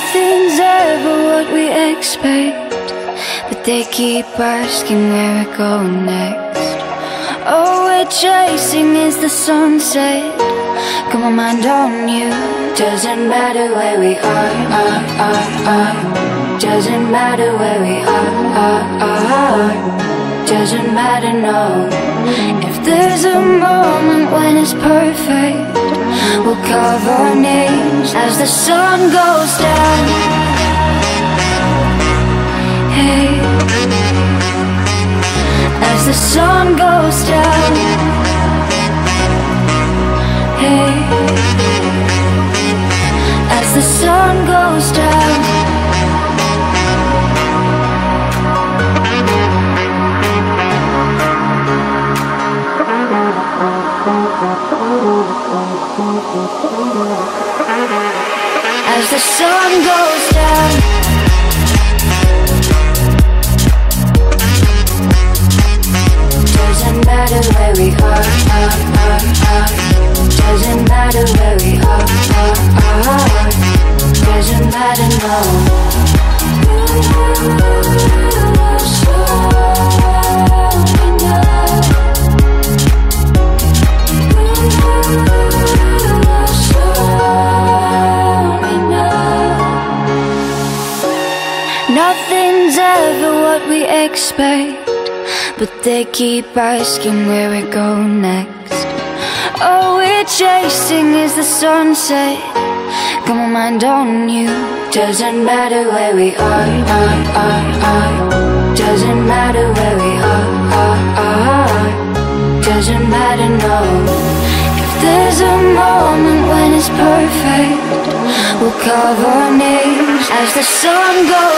Nothing's ever what we expect But they keep asking where we're going next. All we're chasing is the sunset. Got my mind on you. Doesn't matter where we are, are, are, are. Doesn't matter where we are, are, are. Doesn't matter, no. If there's a moment when it's perfect We'll carve our names as the sun goes down. Hey. As the sun goes down. Hey. As the sun goes down As the sun goes down Doesn't matter where we are, are, are, are. Doesn't matter where we are, are, are. Doesn't matter, no what we expect But they keep asking where we go next All we're chasing is the sunset Got my mind on you Doesn't matter where we are, are, are, are. Doesn't matter where we are, are, are. Doesn't matter, no If there's a moment when it's perfect We'll carve our names as the sun goes